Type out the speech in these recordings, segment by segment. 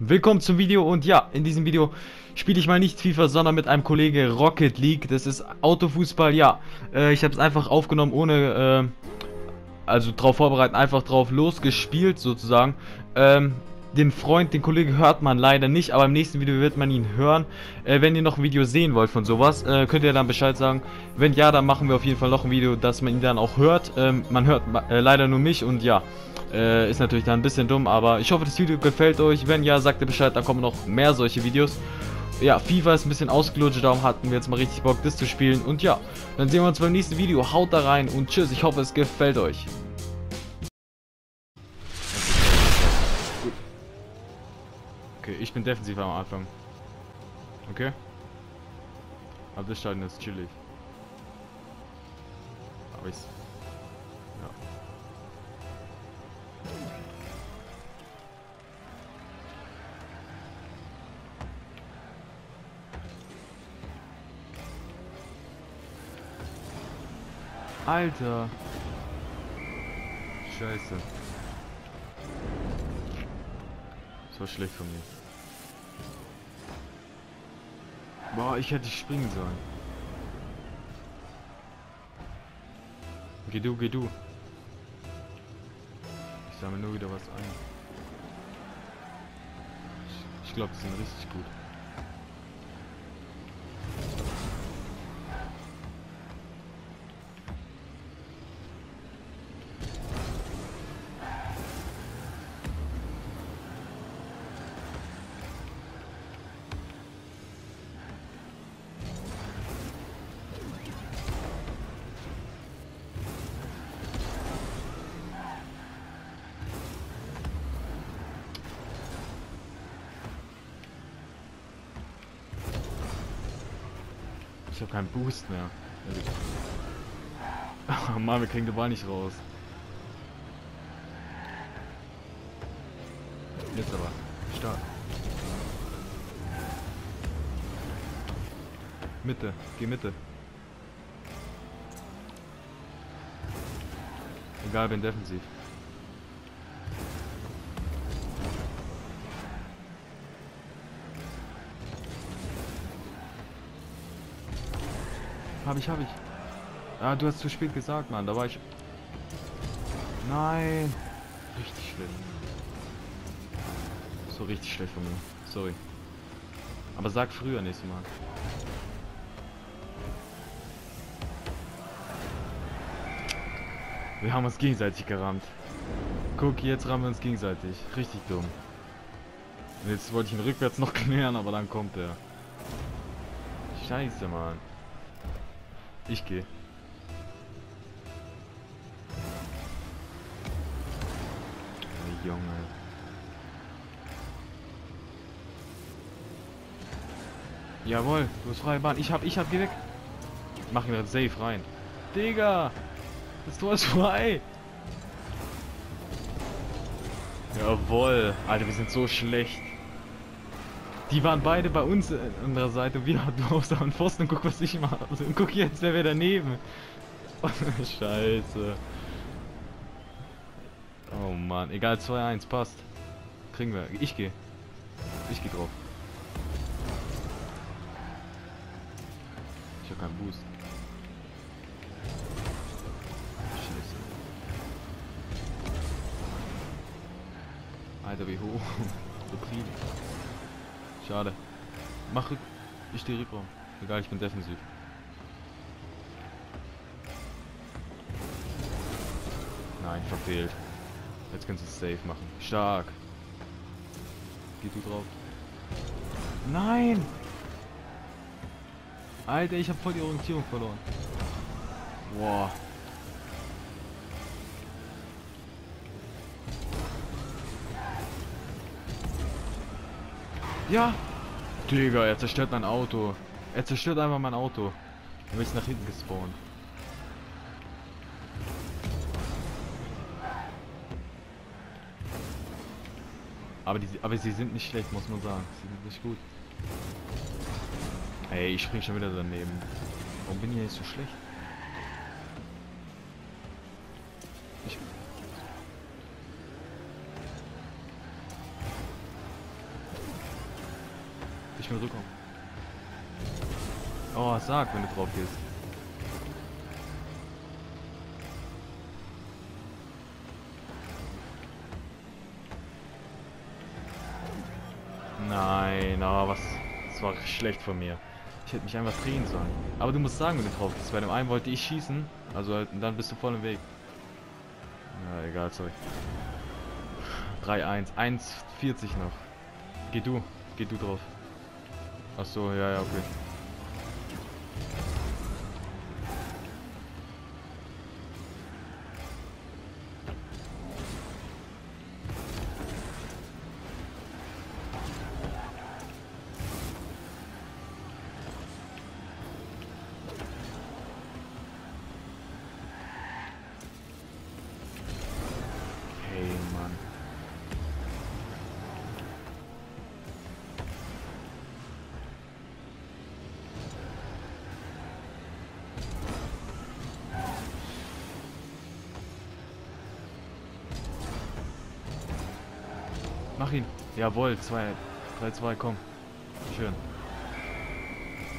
Willkommen zum Video und ja, in diesem Video spiele ich mal nicht FIFA, sondern mit einem Kollege Rocket League. Das ist Autofußball, ja. Äh, ich habe es einfach aufgenommen, ohne, äh, also drauf vorbereiten, einfach drauf losgespielt sozusagen. Ähm, den Freund, den Kollegen hört man leider nicht, aber im nächsten Video wird man ihn hören. Äh, wenn ihr noch ein Video sehen wollt von sowas, äh, könnt ihr dann Bescheid sagen. Wenn ja, dann machen wir auf jeden Fall noch ein Video, dass man ihn dann auch hört. Ähm, man hört äh, leider nur mich und ja, äh, ist natürlich dann ein bisschen dumm, aber ich hoffe, das Video gefällt euch. Wenn ja, sagt ihr Bescheid, dann kommen noch mehr solche Videos. Ja, FIFA ist ein bisschen ausgelutscht, darum hatten wir jetzt mal richtig Bock, das zu spielen. Und ja, dann sehen wir uns beim nächsten Video. Haut da rein und tschüss. Ich hoffe, es gefällt euch. Okay, ich bin defensiv am Anfang. Okay? Aber das Stadion ist chillig. Aber ich... Ja. Alter. Scheiße. War schlecht von mir. Boah, ich hätte springen sollen. Geh du, geh du. Ich sammle nur wieder was ein. Ich, glaube, die sind richtig gut. Ich habe keinen Boost mehr. Oh Mann, wir kriegen den Ball nicht raus. Jetzt aber. Stark. Mitte. Geh Mitte. Egal, bin defensiv. Hab ich, hab ich. Ah, du hast zu spät gesagt, Mann. Da war ich. Nein. Richtig schlecht. So richtig schlecht von mir. Sorry. Aber sag früher nächstes Mal. Wir haben uns gegenseitig gerammt. Guck, jetzt rammen wir uns gegenseitig. Richtig dumm. Und jetzt wollte ich ihn rückwärts noch klären, aber dann kommt er. Scheiße, Mann. Ich gehe. Oh, Junge. Jawohl, du hast freie Bahn. Ich hab, ich hab, geh weg. Mach ihn safe rein. Digga! Das Tor ist frei! Jawohl. Alter, wir sind so schlecht. Die waren beide bei uns an unserer Seite. Wir du auf einen Pfosten und guck, was ich mache. Also, und guck jetzt, wer wäre daneben. Scheiße. Oh Mann. Egal, 2-1, passt. Kriegen wir. Ich gehe. Ich gehe drauf. Ich habe keinen Boost. Scheiße. Alter, wie hoch. Schade. Mach rück. Ich stehe Rückraum. Egal, ich bin defensiv. Nein, verfehlt. Jetzt kannst du es safe machen. Stark. Geh du drauf. Nein! Alter, ich habe voll die Orientierung verloren. Boah. Ja! Digga, er zerstört mein Auto. Er zerstört einfach mein Auto. Bin ich nach hinten gespawnt. Aber, die, aber sie sind nicht schlecht, muss man sagen. Sie sind nicht gut. Ey, ich spring schon wieder daneben. Warum bin ich jetzt so schlecht? Ich will rückkommen. Oh, sag, wenn du drauf gehst. Nein, oh, was. Das war schlecht von mir. Ich hätte mich einfach drehen sollen. Aber du musst sagen, wenn du drauf bist. Bei dem einen wollte ich schießen. Also halt, dann bist du voll im Weg. Ja, egal, sorry. 3-1. 1,40 noch. Geh du. Geh du drauf. Ach so, ja, ja, okay. Mach ihn. Jawohl, 2, 3, 2, komm. Schön.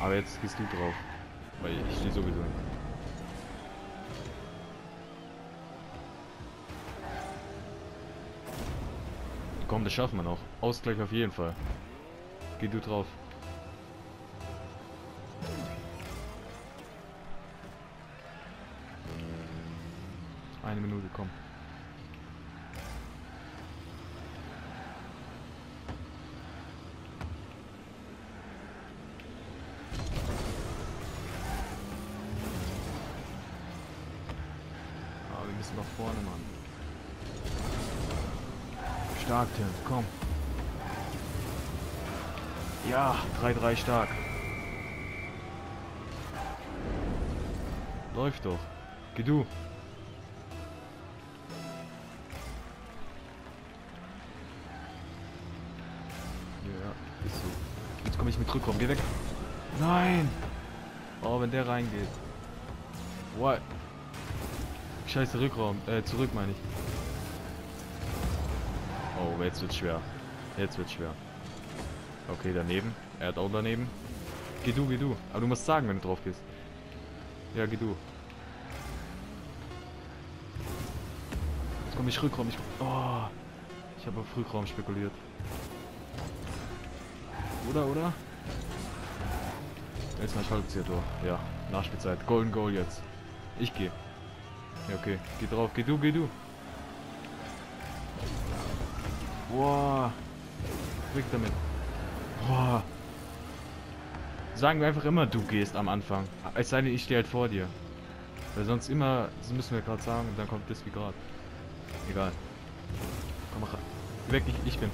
Aber jetzt gehst du drauf. Weil ich stehe sowieso. Komm, das schaffen wir noch. Ausgleich auf jeden Fall. Geh du drauf. Nach vorne, Mann. Stark, Tim, komm. Ja, 3-3 stark. Läuft doch. Geh du. Ja, ist so. Jetzt komme ich mit Rückraum. Geh weg. Nein! Oh, wenn der reingeht. What? Scheiße, Rückraum. Äh, zurück meine ich. Oh, jetzt wird's schwer. Jetzt wird's schwer. Okay, daneben. Er hat auch daneben. Geh du, geh du. Aber du musst sagen, wenn du drauf gehst. Ja, geh du. Jetzt komm ich Rückraum. Ich, oh, ich habe auf Rückraum spekuliert. Oder, oder? Jetzt mal Schallzieher-Tor. Ja, Nachspielzeit. Golden Goal jetzt. Ich gehe. Ja, okay. Geh drauf. Geh du, geh du. Boah. Weg damit. Boah. Sagen wir einfach immer, du gehst am Anfang. Es sei denn, ich stehe halt vor dir. Weil sonst immer, das müssen wir gerade sagen, und dann kommt das wie gerade. Egal. Komm mach weg, ich, ich bin.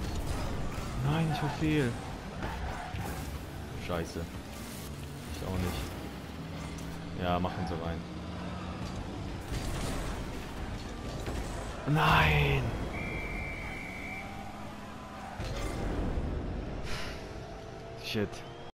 Nein, ich verfehl. Scheiße. Ich auch nicht. Ja, machen sie rein. Nein! Shit.